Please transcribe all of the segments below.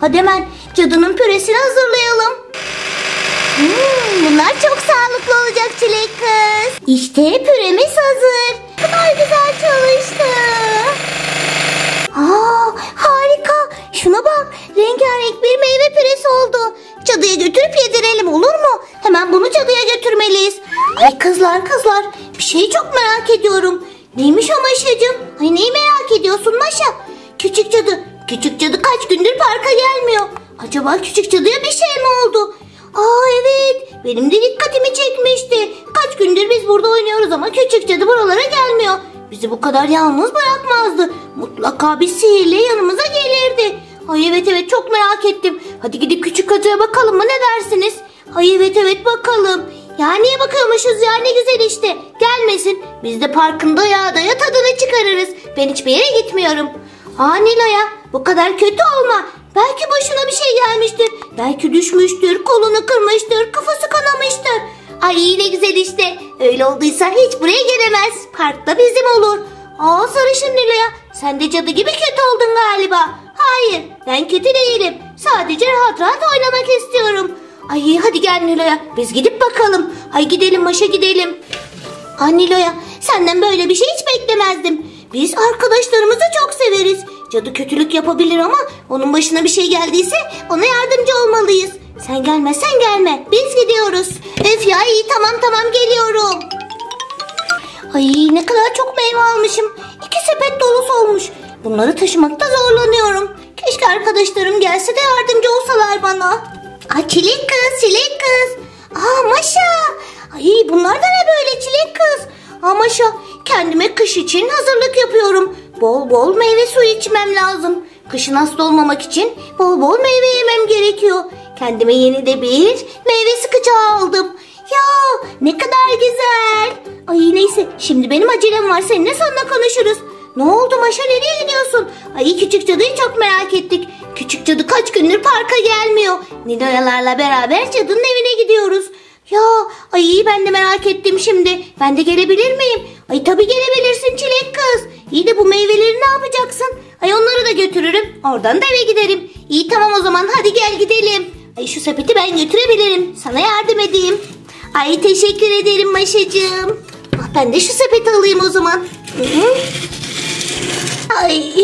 Hadi hemen cadının püresini hazırlayalım. Hmm, bunlar çok sağlıklı olacak çilek kız. İşte püremiz hazır. Ne kadar güzel çalıştı. Aa, harika. Şuna bak. Rengarenk bir meyve püresi oldu. Cadıya götürüp yedirelim olur mu? Hemen bunu cadıya götürmeliyiz. Ay kızlar kızlar. Bir şeyi çok merak ediyorum. Neymiş o Maşacığım? Ay neyi merak ediyorsun Maşa? Küçük cadı. Küçük cadı kaç gündür parka gelmiyor. Acaba küçük cadıya bir şey mi oldu? Aa evet. Benim de dikkatimi çekmişti. Kaç gündür biz burada oynuyoruz ama küçük cadı buralara gelmiyor. Bizi bu kadar yalnız bırakmazdı. Mutlaka bir sihirle yanımıza gelirdi. Ay evet evet çok merak ettim. Hadi gidip küçük cadıya bakalım mı ne dersiniz? Ay evet evet bakalım. Ya niye bakıyormuşuz ya ne güzel işte. Gelmesin. Biz de parkında yağdaya tadını çıkarırız. Ben hiçbir yere gitmiyorum. Aa Nilo'ya bu kadar kötü olma. Belki başına bir şey gelmiştir. Belki düşmüştür, kolunu kırmıştır, kafası kanamıştır. Ay ne güzel işte. Öyle olduysa hiç buraya gelemez. Parkta bizim olur. Aa sarışın Nilo'ya sen de cadı gibi kötü oldun galiba. Hayır ben kötü değilim. Sadece rahat rahat oynamak istiyorum. Ay hadi gel Nilo'ya biz gidip bakalım. Ay gidelim maşa gidelim. Aa Nilo'ya senden böyle bir şey hiç beklemezdim. Biz arkadaşlarımızı çok severiz. Cadı kötülük yapabilir ama onun başına bir şey geldiyse ona yardımcı olmalıyız. Sen gelmezsen gelme. Biz gidiyoruz. Öf ya iyi tamam tamam geliyorum. Ay ne kadar çok meyve almışım. İki sepet dolusu olmuş. Bunları taşımakta zorlanıyorum. Keşke arkadaşlarım gelse de yardımcı olsalar bana. Aa çilek kız çilek kız. Aa Maşa. Ay bunlar da ne böyle çilek kız. Aa Maşa kendime kış için hazırlık yapıyorum. Bol bol meyve suyu içmem lazım. Kışın hasta olmamak için bol bol meyve yemem gerekiyor. Kendime yeni de bir meyve sıkacağı aldım. Ya ne kadar güzel. Ay neyse şimdi benim acelem var seninle sonra konuşuruz. Ne oldu Maşa nereye gidiyorsun? Ay küçük cadıyı çok merak ettik. Küçük cadı kaç gündür parka gelmiyor. Niloyalarla beraber cadının evine gidiyoruz. Ya ay ben de merak ettim şimdi. Ben de gelebilir miyim? Ay tabii gelebilirsin çilek kız. İyi de bu meyveleri ne yapacaksın? Ay onları da götürürüm. Oradan da eve giderim. İyi tamam o zaman hadi gel gidelim. Ay şu sepeti ben götürebilirim. Sana yardım edeyim. Ay teşekkür ederim Maşacığım. Ah, ben de şu sepeti alayım o zaman. Ay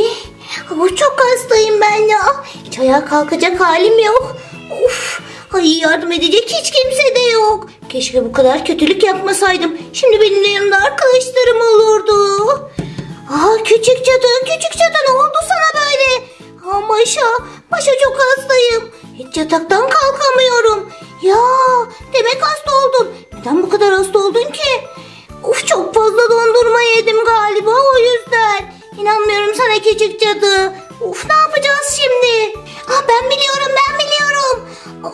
oh, çok hastayım ben ya. Hiç ayağa kalkacak halim yok. Of, ay yardım edecek hiç kimse de yok. Keşke bu kadar kötülük yapmasaydım. Şimdi benim yanımda arkadaşlarım olurdu. Aa küçük cadı, küçük cadı ne oldu sana böyle? Aa Maşa, Maşa çok hastayım. Hiç yataktan kalkamıyorum. Ya demek hasta oldun. Neden bu kadar hasta oldun ki? Uf çok fazla dondurma yedim galiba o yüzden. İnanmıyorum sana küçük cadı. Uf ne yapacağız şimdi? Ah ben biliyorum ben biliyorum.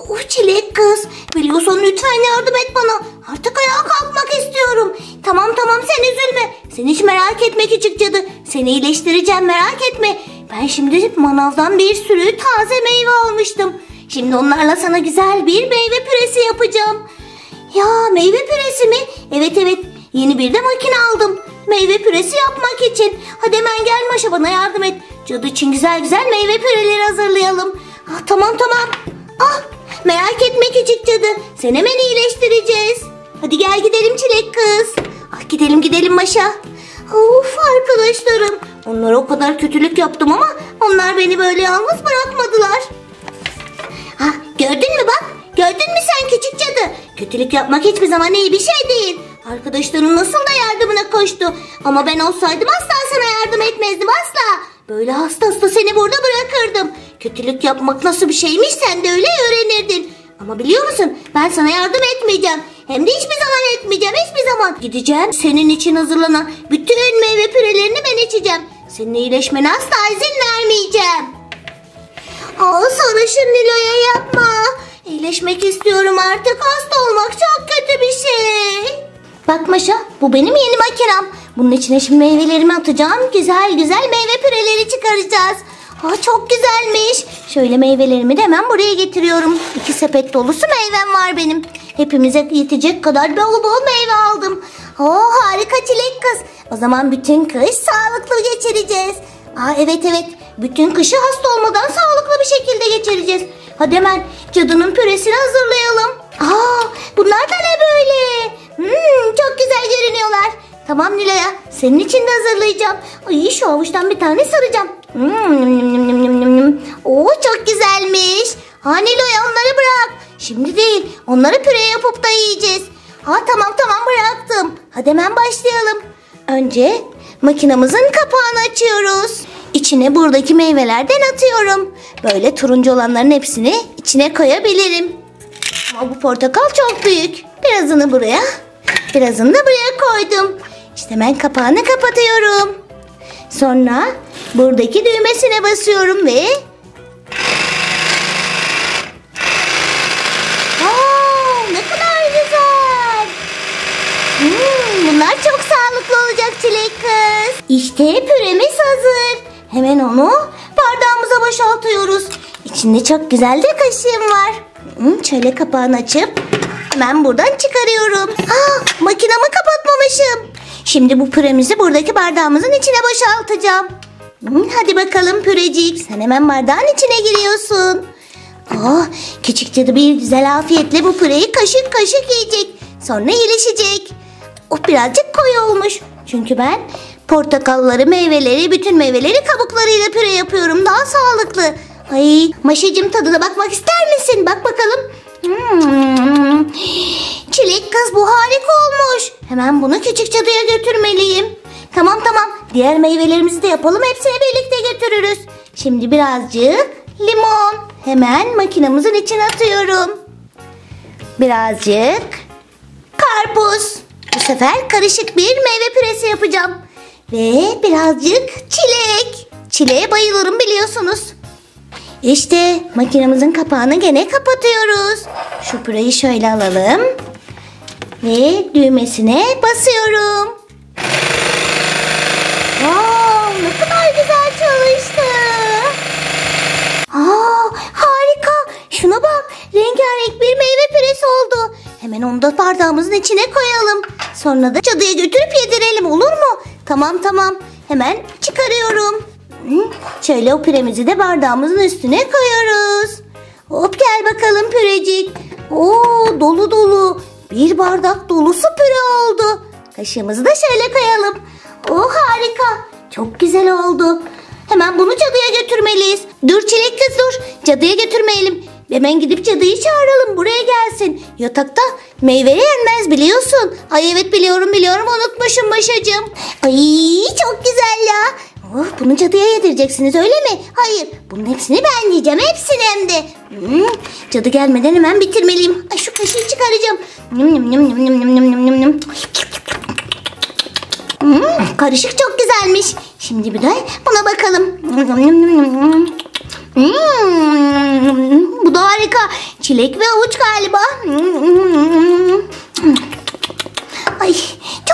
Uf çilek kız. Biliyorsan lütfen yardım et bana. Merak etme küçük cadı. Seni iyileştireceğim merak etme. Ben şimdi manavdan bir sürü taze meyve almıştım. Şimdi onlarla sana güzel bir meyve püresi yapacağım. Ya meyve püresi mi? Evet evet yeni bir de makine aldım. Meyve püresi yapmak için. Hadi hemen gel Maşa bana yardım et. Cadı için güzel güzel meyve püreleri hazırlayalım. Ah, tamam tamam. Ah merak etme küçük cadı. Seni hemen iyileştireceğiz. Hadi gel gidelim çilek kız. Ah gidelim gidelim Maşa. Of arkadaşlarım. Onlara o kadar kötülük yaptım ama onlar beni böyle yalnız bırakmadılar. Ha gördün mü bak? Gördün mü sen küçük cadı? Kötülük yapmak hiçbir zaman iyi bir şey değil. Arkadaşların nasıl da yardımına koştu. Ama ben olsaydım asla sana yardım etmezdim asla. Böyle hasta hasta seni burada bırakırdım. Kötülük yapmak nasıl bir şeymiş sen de öyle öğrenirdin. Ama biliyor musun ben sana yardım etmeyeceğim. Hem de hiçbir zaman etmeyeceğim hiçbir zaman. Gideceğim senin için hazırlanan bütün meyve pürelerini ben içeceğim. Senin iyileşmene asla izin vermeyeceğim. Aa sarışın Nilo'ya yapma. İyileşmek istiyorum artık. Hasta olmak çok kötü bir şey. Bak Maşa bu benim yeni makinem. Bunun içine şimdi meyvelerimi atacağım. Güzel güzel meyve püreleri çıkaracağız. Aa, çok güzelmiş. Şöyle meyvelerimi de hemen buraya getiriyorum. İki sepet dolusu meyvem var benim. Hepimize yetecek kadar bol bol meyve aldım. Oo, harika çilek kız. O zaman bütün kış sağlıklı geçireceğiz. Aa, evet evet. Bütün kışı hasta olmadan sağlıklı bir şekilde geçireceğiz. Hadi hemen cadının püresini hazırlayalım. Aa, bunlar da ne böyle? Hmm, çok güzel görünüyorlar. Tamam Nilo'ya senin için de hazırlayacağım. Ay şu avuçtan bir tane saracağım. Hmm, nüm, nüm, nüm, nüm, nüm. Oo çok güzelmiş. Ha Nilo'ya onları bırak. Şimdi değil onları püre yapıp da yiyeceğiz. Ha tamam tamam bıraktım. Hadi hemen başlayalım. Önce makinamızın kapağını açıyoruz. İçine buradaki meyvelerden atıyorum. Böyle turuncu olanların hepsini içine koyabilirim. Ama bu portakal çok büyük. Birazını buraya, birazını da buraya koydum. İşte ben kapağını kapatıyorum. Sonra buradaki düğmesine basıyorum ve Aa, ne kadar güzel. Hmm, bunlar çok sağlıklı olacak çilek kız. İşte püremiz hazır. Hemen onu bardağımıza boşaltıyoruz. İçinde çok güzel de kaşığım var. Şöyle kapağını açıp hemen buradan çıkarıyorum. Aa, makinamı kapatmamışım. Şimdi bu püremizi buradaki bardağımızın içine boşaltacağım. Hadi bakalım pürecik. Sen hemen bardağın içine giriyorsun. Aa, küçük cadı bir güzel afiyetle bu püreyi kaşık kaşık yiyecek. Sonra iyileşecek. O birazcık koyu olmuş. Çünkü ben portakalları, meyveleri, bütün meyveleri kabuklarıyla püre yapıyorum. Daha sağlıklı. Ay maşacım tadına bakmak ister misin? Bak bakalım. Hmm. Çilek kız bu harika olmuş. Hemen bunu küçük cadıya götürmeliyim. Tamam tamam. Diğer meyvelerimizi de yapalım. Hepsini birlikte götürürüz. Şimdi birazcık limon. Hemen makinamızın içine atıyorum. Birazcık karpuz. Bu sefer karışık bir meyve püresi yapacağım. Ve birazcık çilek. Çileğe bayılırım biliyorsunuz. İşte makinemizin kapağını gene kapatıyoruz. Şu püreyi şöyle alalım. Ve düğmesine basıyorum. Wow, ne kadar güzel çalıştı. Aa, harika. Şuna bak. Rengarenk bir meyve püresi oldu. Hemen onu da bardağımızın içine koyalım. Sonra da cadıya götürüp yedirelim olur mu? Tamam tamam. Hemen çıkarıyorum. Şöyle o püremizi de bardağımızın üstüne koyuyoruz. Hop gel bakalım pürecik. Oo dolu dolu. Bir bardak dolusu püre oldu. Kaşığımızı da şöyle koyalım. Oh harika. Çok güzel oldu. Hemen bunu cadıya götürmeliyiz. Dur çilek kız dur. Cadıya götürmeyelim. Hemen gidip cadıyı çağıralım. Buraya gelsin. Yatakta meyve yenmez biliyorsun. Ay evet biliyorum biliyorum unutmuşum başacığım. Ay çok güzel ya. Oh, bunu cadıya yedireceksiniz öyle mi? Hayır. Bunun hepsini ben yiyeceğim. Hepsini hem de. Hmm, cadı gelmeden hemen bitirmeliyim. Ay şu kaşığı çıkaracağım. Nım nım nım nım nım nım nım nım nım. Hmm, karışık çok güzelmiş. Şimdi bir de buna bakalım. Hmm, bu da harika. Çilek ve avuç galiba. Ay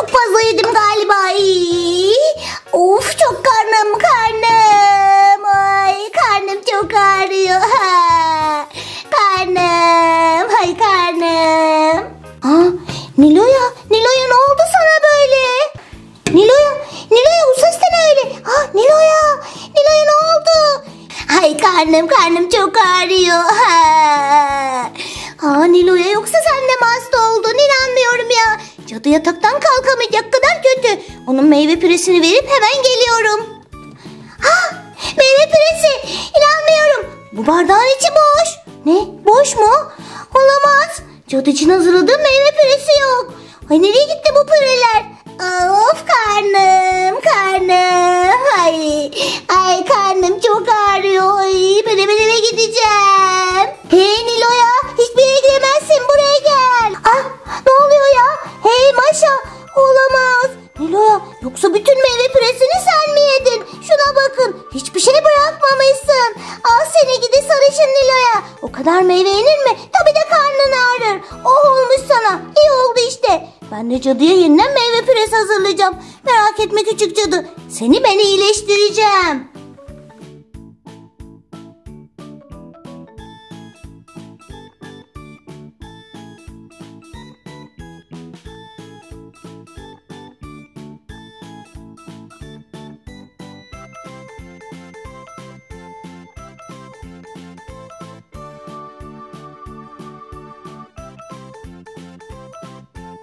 çok fazla yedim galiba. Ay, of çok karnım karnım. Ay karnım çok ağrıyor. Ha. Karnım. Ay karnım. Aa, Nilo'ya. Nilo'ya ne oldu sana böyle? Nilo'ya. Nilo'ya o ses de öyle? Ha Nilo'ya. Nilo'ya ne oldu? Ay karnım karnım Cadı yataktan kalkamayacak kadar kötü. Onun meyve püresini verip hemen geliyorum. Ha meyve püresi. İnanmıyorum. Bu bardağın içi boş. Ne? Boş mu? Olamaz. Cadı için hazırladığım meyve püresi yok. Ay nereye gitti bu püreler? Of karnım bırakmamışsın. Al seni gidi sarışın Nilo'ya. O kadar meyve yenir mi? Tabii de karnın ağrır. O olmuş sana. İyi oldu işte. Ben de cadıya yeniden meyve püresi hazırlayacağım. Merak etme küçük cadı. Seni ben iyileştireceğim.